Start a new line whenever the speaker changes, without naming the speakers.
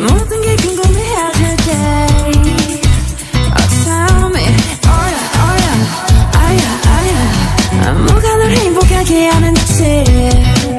모든 게 궁금해하질 day Oh tell 어라 어라 아야 아야. 아, 뭐가 널 행복하게 하는지.